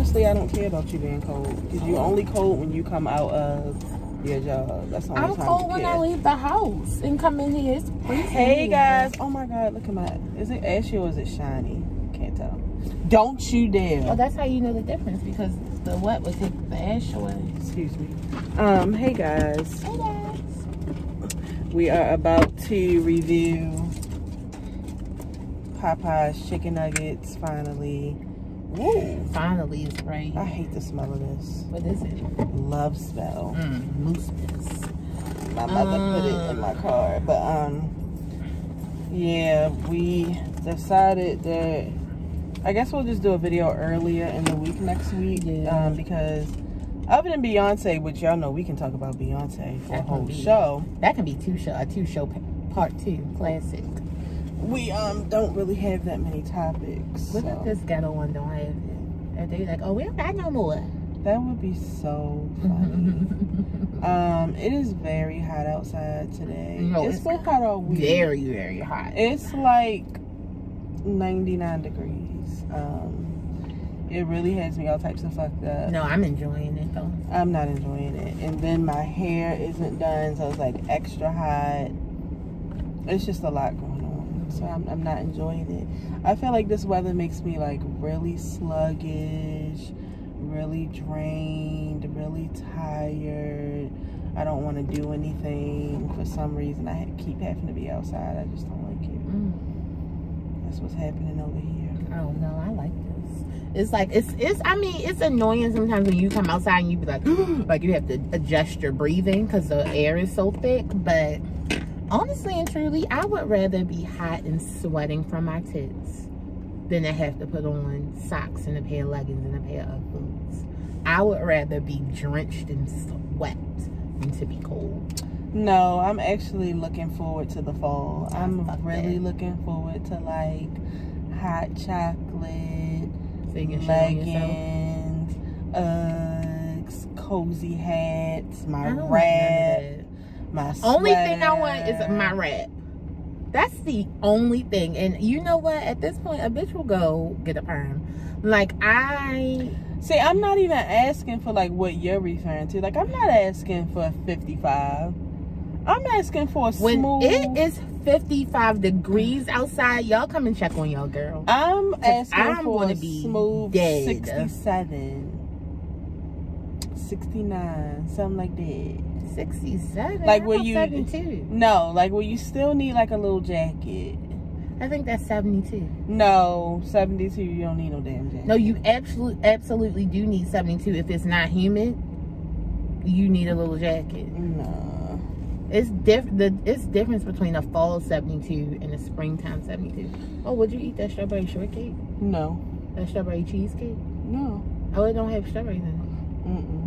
honestly, I don't care about you being cold because you only cold when you come out of your job. That's the only I'm time cold when. I leave the house and come in here. It's freezing Hey guys! Oh my God! Look at my. Is it ashy or is it shiny? Can't tell. Don't you dare! Well, that's how you know the difference because the wet was the ash away. Excuse me. Um. Hey guys. Hey guys. We are about to review Popeyes chicken nuggets. Finally. Woo! Finally, it's right. I hate the smell of this. What is it? Love spell. Mm, moose. My mother put it in my car, but um, yeah, we decided that I guess we'll just do a video earlier in the week next week, Yeah. um, because other than Beyonce, which y'all know we can talk about Beyonce for a That can whole be- show, That can be two show, a two show part two classic. We um don't really have that many topics. What so if this ghetto one don't have it? And they like, oh, we don't got no more. That would be so funny. um, it is very hot outside today. No, it's it's been hot all week. very, very hot. It's like 99 degrees. Um, it really has me all types of fucked up. No, I'm enjoying it though. I'm not enjoying it. And then my hair isn't done, so it's like extra hot. It's just a lot going on. So I'm, I'm not enjoying it. I feel like this weather makes me like really sluggish, really drained, really tired. I don't want to do anything. For some reason, I keep having to be outside. I just don't like it. Mm, That's what's happening over here. I don't know. I like this. It's like it's it's. I mean, it's annoying sometimes when you come outside and you be like, like you have to adjust your breathing because the air is so thick. But honestly and truly, I would rather be hot and sweating from my tits than to have to put on socks and a pair of leggings and a pair of boots. I would rather be drenched in sweat than to be cold. No, I'm actually looking forward to the fall. I'm really that. looking forward to like hot chocolate, So you can shit on yourself. leggings, Uggs, cozy hats, my I like wrap, none of that. my Only thing I want is my wrap. That's the only thing. And you know what? At this point, a bitch will go get a perm. Like I, See, I'm not even asking for like what you're referring to. Like, I'm not asking for 55. I'm asking for a when smooth. it is 55 degrees outside, y'all come and check on y'all girl. I'm asking I'm for a be smooth dead. 67, 69, something like that. 67. Like, where you- 72. No, like where you still need like a little jacket. I think that's 72. No, 72, you don't need no damn jacket. No, you absolutely absolutely do need 72. If it's not humid, you need a little jacket. No. It's diff the it's difference between a fall 72 and a springtime 72. Oh, would you eat that strawberry shortcake? No. That strawberry cheesecake? No. Oh, it don't have strawberries in Mm-mm. No. it.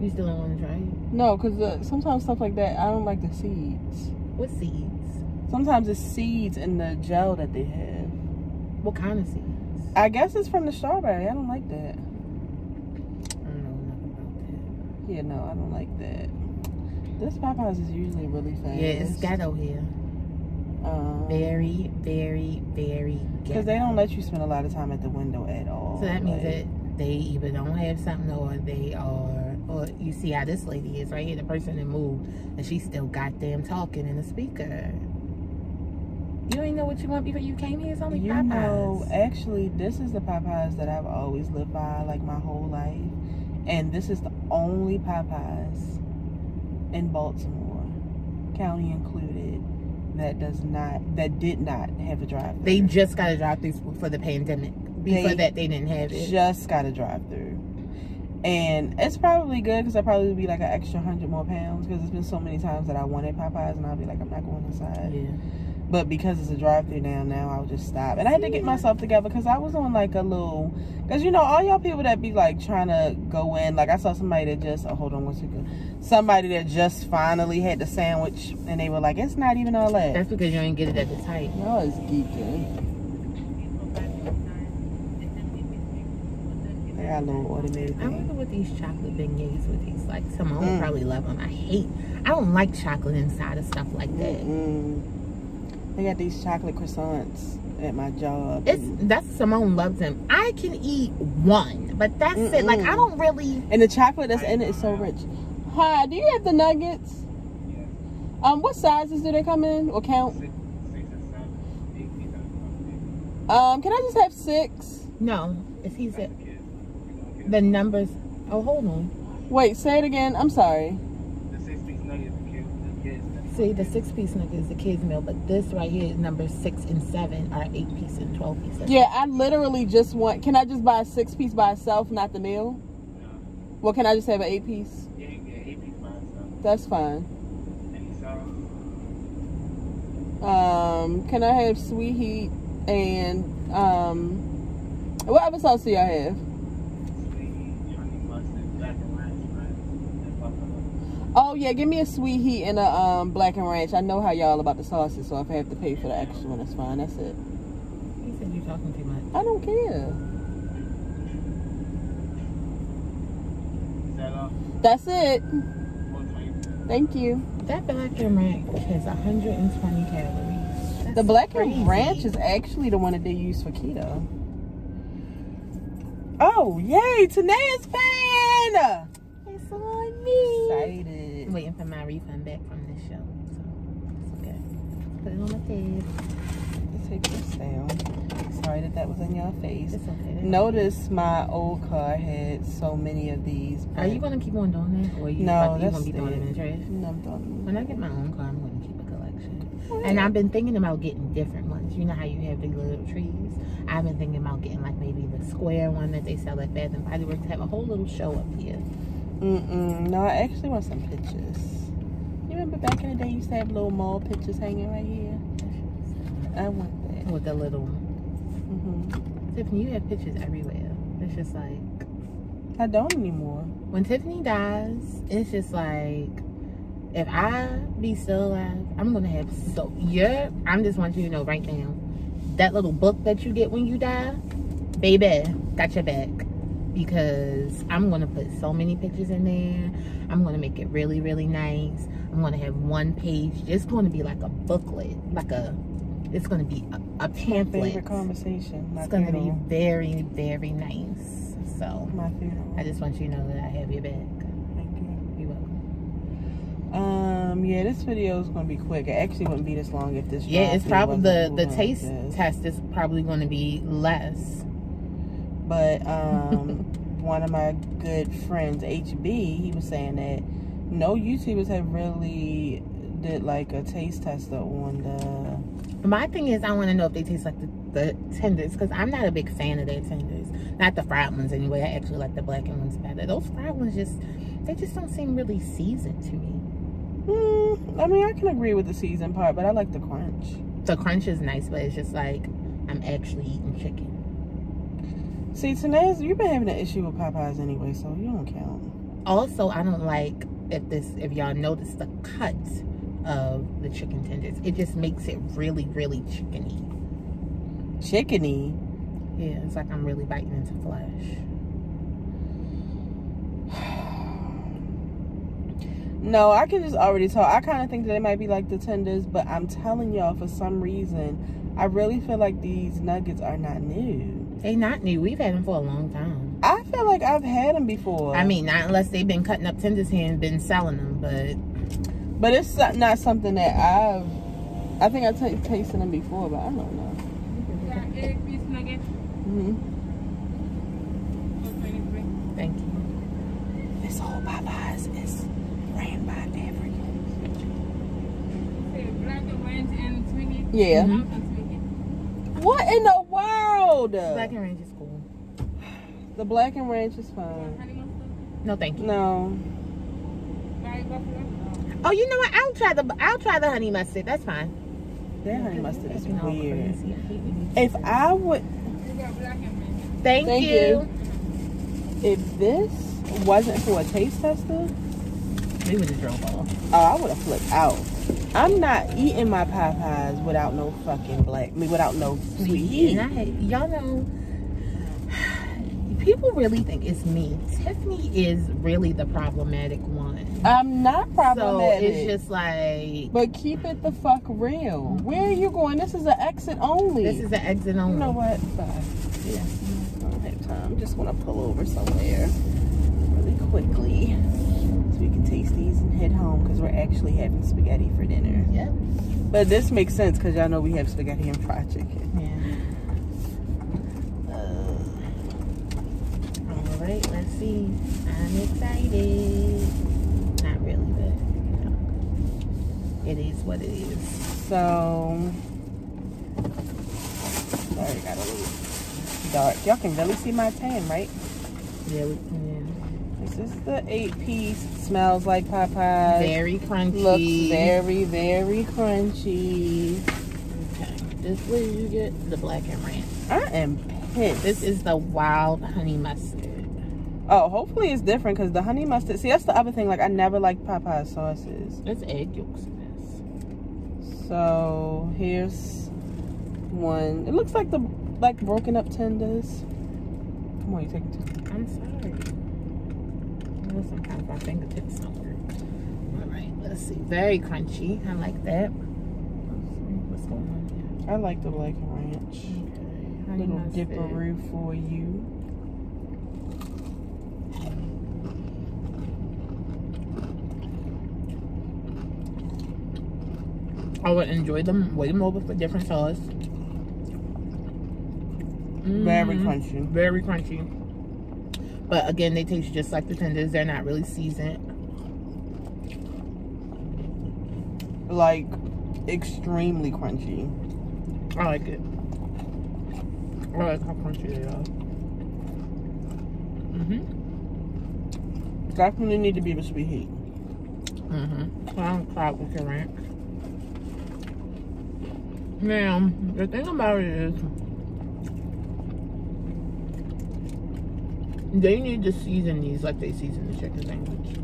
You still don't want to try it? No, because uh, sometimes stuff like that, I don't like the seeds. What seeds? Sometimes it's seeds in the gel that they have. What kind of seeds? I guess it's from the strawberry. I don't like that. I don't know nothing Yeah, no, I don't like that. This Popeyes is usually really fast. that. Yeah, it's ghetto here. Um, Very, very, very ghetto. Because they don't let you spend a lot of time at the window at all. So that means Like, that they either don't have something or they are, or you see how this lady is right here, the person that moved, and she's still goddamn talking in the speaker. You don't know what you want before you came here. It's only You Popeyes. know, actually, this is the Popeyes that I've always lived by, like my whole life. And this is the only Popeyes in Baltimore, county included, that does not, that did not have a drive They just got a drive through for the pandemic. Before They that, they didn't have it. just got a drive through. And it's probably good because I probably would be like an extra hundred more pounds because it's been so many times that I wanted Popeyes and I'll be like, I'm not going inside. yeah. But because it's a drive through now, now I'll just stop. And I had to get myself together because I was on like a little, because you know, all y'all people that be like trying to go in, like I saw somebody that just, oh, hold on one second. Somebody that just finally had the sandwich and they were like, it's not even all that. That's because you ain't get it at the tight. Y'all is geeking. A little automated I wonder what these chocolate beignets would taste like. Simone Mm. probably love them. I hate, I don't like chocolate inside of stuff like that. Mm-mm. They got these chocolate croissants at my job. It's that's Simone loves them. I can eat one, But that's it. Like I don't really. And the chocolate that's in it is so rich. Hi, do you have the nuggets? Um, what sizes do they come in or count? Um, can I just have six? No, if he's at the numbers. Oh, hold on. Wait, say it again. I'm sorry. See, the six piece nugget is the kids meal, but this right here is number six and seven are eight piece and twelve piece. Yeah, I literally just want. Can I just buy a six piece by itself, not the meal? Well, can I just have an eight piece? Yeah, eight piece by itself. That's fine. Any sauce? Um, can I have sweet heat and um, what other sauce do y'all have? Oh yeah, give me a sweet heat and a um blackened ranch. I know how y'all about the sauces, so if I have to pay for the extra one, that's fine. That's it. He said you're talking too much. I don't care. That's it. Thank you. That blackened ranch has 120 calories. That's The black crazy. and ranch is actually the one that they use for keto. Oh, yay! Tanae's fan! It's on me. Excited. I'm waiting for my refund back from this show, so it's okay. Put it on my. Let's take this down. Sorry that that was in your face. It's okay. Notice my old car had so many of these. Are you gonna keep on doing that, or you, No, about- you gonna be throwing it in the trash? No, I'm done. When I get my own car, I'm gonna keep a collection. And I've been thinking about getting different ones. You know how you have the little trees? I've been thinking about getting like maybe the square one that they sell at Bath and Body Works. Have a whole little show up here. Mm-mm. No, I actually want some pictures. You remember back in the day you used to have little mall pictures hanging right here? I want that. With the little hmm Tiffany, you have pictures everywhere. It's just like I don't anymore. when Tiffany dies, it's just like if I be still alive, I'm gonna have so yeah. I'm just wanting you to know right now, that little book that you get when you die, baby, got your back. Because I'm gonna put so many pictures in there. I'm gonna make it really, really nice. I'm gonna have one page, just gonna be like a booklet, like a. It's gonna be a, a My pamphlet. favorite conversation. My It's gonna be very, very nice. So my funeral. I just want you to know that I have your back. Thank you. You're welcome. Um, yeah, this video is gonna be quick. It actually wouldn't be this long if this. Yeah, it's probably the the taste test is probably going to be less. But um, one of my good friends, HB, he was saying that no YouTubers have really did like a taste tester on the. My thing is, I want to know if they taste like the, the tenders because I'm not a big fan of their tenders. Not the fried ones anyway. I actually like the blackened ones better. Those fried ones just they just don't seem really seasoned to me. Hmm, I mean, I can agree with the season part, but I like the crunch. The crunch is nice, but it's just like I'm actually eating chicken. See, Tanez, you've been having an issue with Popeyes anyway, so you don't count. Also, I don't like if this if y'all notice the cut of the chicken tenders. It just makes it really, really chickeny. Chickeny. Yeah, it's like I'm really biting into flesh. No, I can just already tell. I kind of think that they might be like the tenders, but I'm telling y'all, for some reason, I really feel like these nuggets are not new. They not new. We've had them for a long time. I feel like I've had them before. I mean, not unless they've been cutting up tenders here and been selling them, but but it's so- not something that I've. I think I've tasted them before, but I don't know. Eight piece nugget hmm thank you. This whole Popeyes is ran by Africans. Say blackened ranch and Twinkie. Yeah. Mhm. What in the world? Blackened ranch is cool. the blackened ranch is fine. No, thank you. No. Oh, you know what? I'll try the I'll try the honey mustard. That's fine. That honey mustard is weird. crazy. I hate when you- If I would, You got blackened ranch. Thank, Thank you. you. if this wasn't for a taste tester, We would have drove off. oh, I would have flipped out. I'm not eating my Popeyes without no fucking black, me without no sweet heat. I, y'all know, people really think it's me. Tiffany is really the problematic one. I'm not problematic. So it's just like but keep it the fuck real. Where are you going? This is an exit only. this is an exit only. You know what? Bye. Yeah. I don't have time. I'm just gonna pull over somewhere really quickly we can taste these and head home because we're actually having spaghetti for dinner. Yep. But this makes sense because y'all know we have spaghetti and fried chicken. Yeah. Uh, All right, let's see. I'm excited. Not really, but you know, it is what it is. So, sorry, gotta leave. Dark. Y'all can really see my tan, right? Yeah, we can. This is the eight piece. Smells like Popeyes. Very crunchy. Looks very, very crunchy. Okay. This what did you get? The blackened ranch. I am pissed. This is the wild honey mustard. Oh, hopefully it's different because the honey mustard. See, that's the other thing. Like, I never like Popeye sauces. There's egg yolks in this. So here's one. It looks like the like broken up tenders. Come on, you take it. I'm sorry. You know, sometimes my fingertips don't work. All right, let's see. Very crunchy. I like that. Let's see What's going on I like the black ranch. Okay. Little mustard. dipperoo for you. I would enjoy them way more with a different sauce. Very Mm, crunchy. Very crunchy. But again, they taste just like the tenders. They're not really seasoned. Like extremely crunchy. I like it. I like how crunchy they are. Mm-hmm. Definitely need to be the sweet heat. Mm-hmm. I don't cloud with your ranch. Now, the thing about it is, they need to season these like they season the chicken sandwich.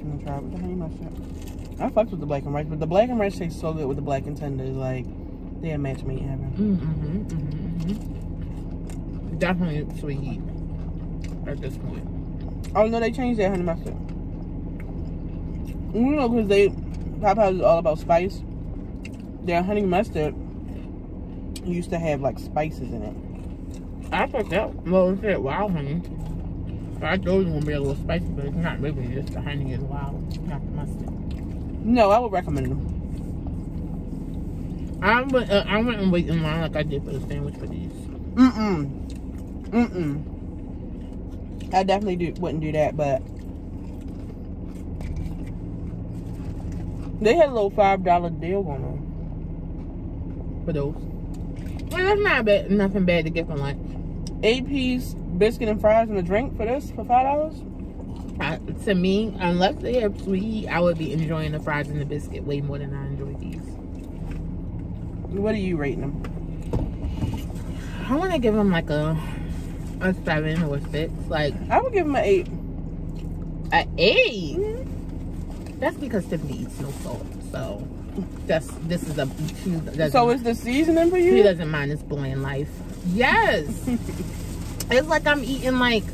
I'm gonna try with the honey mustard. I fucked with the black and rice, but the black and rice tastes so good with the blackened tenders. Like they're a match made in heaven. Mm-hmm, mm-hmm, mm-hmm. Definitely sweet heat at this point. Oh no, they changed their honey mustard. You know, because they Popeyes is all about spice. Their honey mustard used to have like spices in it. I thought that, well, it said wild honey. So I thought it was going to be a little spicy, but it's not really. Just the honey is wild, not the mustard. No, I would recommend them. I went, uh, I went and wait in line like I did for the sandwich for these. Mm-mm. Mm-mm. I definitely do, wouldn't do that, but they had a little five dollar deal going on. For those. Well, that's not bad, nothing bad to get for lunch. Eight piece biscuit and fries and a drink for this for five dollars. Uh, to me, unless they have sweet, I would be enjoying the fries and the biscuit way more than I enjoy these. What are you rating them? I want to give them like a a seven or six, like I would give them an eight. a 8 That's because Tiffany eats no salt, so that's this is a So is the seasoning for you he doesn't mind this bland life. Yes, it's like I'm eating like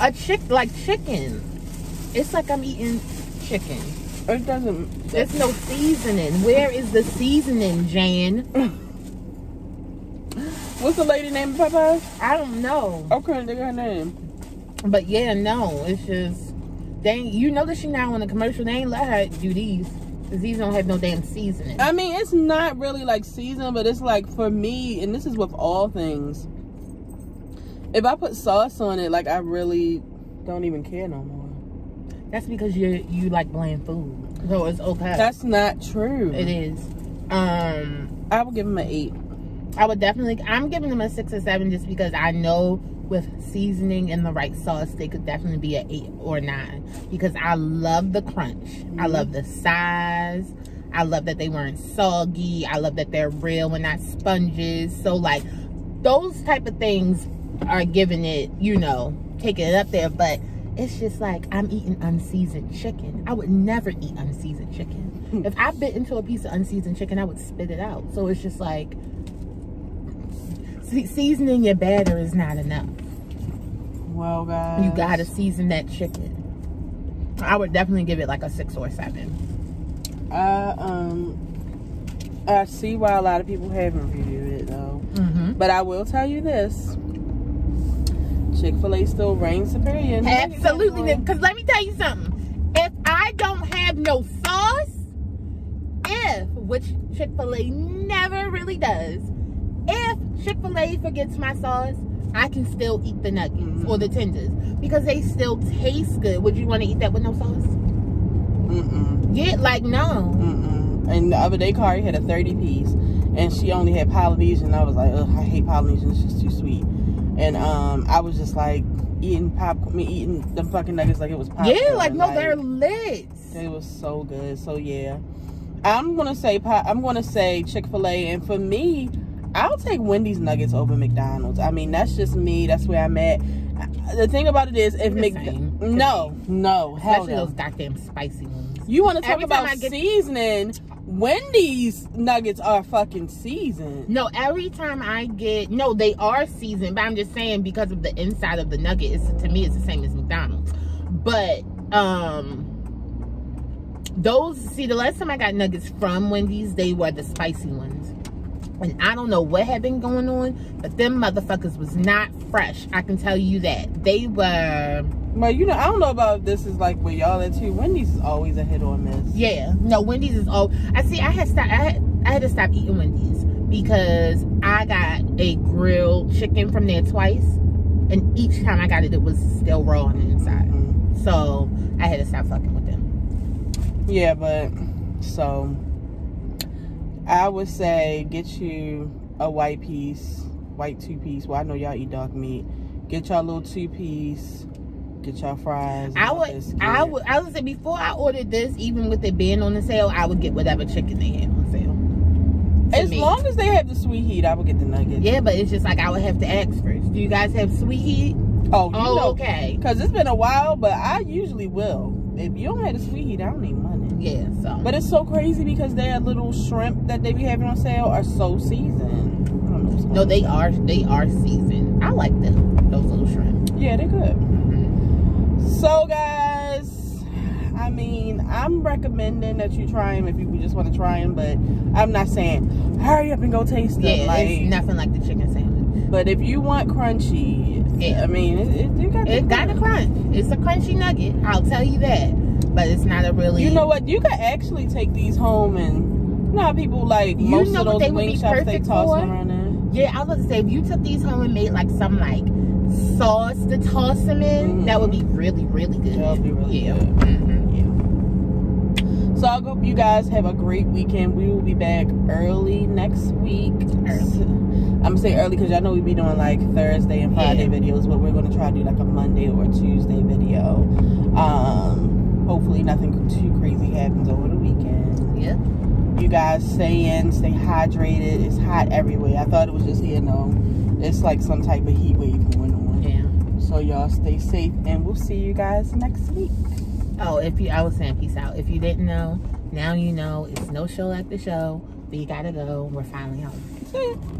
a chick like chicken. It's like I'm eating chicken. It doesn't. There's no seasoning. Where is the seasoning, Jan? What's the lady name Popeyes? I don't know. Couldn't think of her name. But yeah, no, it's just they you know that she now on the commercial. They ain't let her do these these don't have no damn seasoning. I mean, it's not really like season, but it's like for me, and this is with all things. If I put sauce on it, like I really don't even care no more. That's because you you like bland food, so it's okay. That's not true. it is. Um, I would give them an eight. I would definitely. I'm giving them a six or seven just because I know with seasoning and the right sauce, they could definitely be an eight or nine because I love the crunch. I love mm-hmm. the size. I love that they weren't soggy. I love that they're real and not sponges. So like those type of things are giving it, you know, taking it up there. But it's just like I'm eating unseasoned chicken. I would never eat unseasoned chicken. Hmm. if I bit into a piece of unseasoned chicken, I would spit it out. So it's just like seasoning your batter is not enough. Well, guys, You gotta season that chicken. I would definitely give it like a six or a seven. I um I see why a lot of people haven't reviewed it though. Mm-hmm. But I will tell you this. Chick fil A still reigns superior. Absolutely. Because let me tell you something. If I don't have no sauce, if, which Chick fil A never really does, if Chick fil A forgets my sauce, I can still eat the nuggets Mhm. or the tenders because they still taste good. Would you want to eat that with no sauce? Mm-mm. Yeah, like no. Mm-mm. And the other day, Kari had a 30 piece, and she only had Polynesian. I was like, ugh, I hate Polynesian. It's just too sweet. And um, I was just like eating popcorn, me eating the fucking nuggets like it was popcorn. Yeah, like no, they're lit. It was so good. So yeah, I'm gonna say po- I'm gonna say Chick Fil A, and for me, I'll take Wendy's nuggets over McDonald's. I mean, that's just me. That's where I'm at. The thing about it is, if Mc no, no, hell Especially no. those goddamn spicy ones. You want to talk Every about seasoning? Wendy's nuggets are fucking seasoned. No, every time I get no, they are seasoned, but I'm just saying because of the inside of the nugget, it's to me it's the same as McDonald's. But um those see the last time I got nuggets from Wendy's, they were the spicy ones. And I don't know what had been going on, but them motherfuckers was not fresh. I can tell you that. They were Well, you know, I don't know about this is like where y'all at too. Wendy's is always a hit or miss. Yeah, no, Wendy's is all. I see. I had stop. I had, I had to stop eating Wendy's because I got a grilled chicken from there twice, and each time I got it, it was still raw on the inside. Mhm. So I had to stop fucking with them. Yeah, but so I would say get you a white piece, white two piece. Well, I know y'all eat dog meat. Get y'all little two piece. Get y'all fries. I would. I would. I would say before I ordered this, even with it being on the sale, I would get whatever chicken they had on sale. As me. long as they have the sweet heat, I would get the nuggets. Yeah, but it's just like I would have to ask first. Do you guys have sweet heat? Oh, you Oh, know, okay. Because it's been a while, but I usually will. If you don't have the sweet heat, I don't need money. Yeah. So. But it's so crazy because their little shrimp that they be having on sale are so seasoned. I don't know what's going no, they are. They are seasoned. I like them. Those little shrimp. Yeah, they're good. Mm-hmm. So, guys, I mean, I'm recommending that you try them if you just want to try them, but I'm not saying hurry up and go taste them. Yeah, like, it's nothing like the chicken sandwich. But if you want crunchy, Yeah. I mean, it, it, it got It got a crunch. It's a crunchy nugget. I'll tell you that. But it's not a really. You know what? You could actually take these home and you know how people like You most know of those wing shops they toss for? them around there. Yeah, I was gonna say if you took these home and made like some like sauce to toss them in, Mhm. that would be really really good. That would be really yeah. good. Mhm. So I hope you guys have a great weekend. We will be back early next week. I'm gonna say early because y'all know we be doing like Thursday and Friday Yeah. videos, but we're gonna try to do like a Monday or Tuesday video. Um, hopefully nothing too crazy happens over the weekend. Yeah. You guys stay in, stay hydrated. It's hot everywhere. I thought it was just here. No, it's like some type of heat wave going on. Yeah. So y'all stay safe, and we'll see you guys next week. Oh, if you, I was saying peace out. If you didn't know, now you know. It's no show like the show. We gotta go. We're finally home.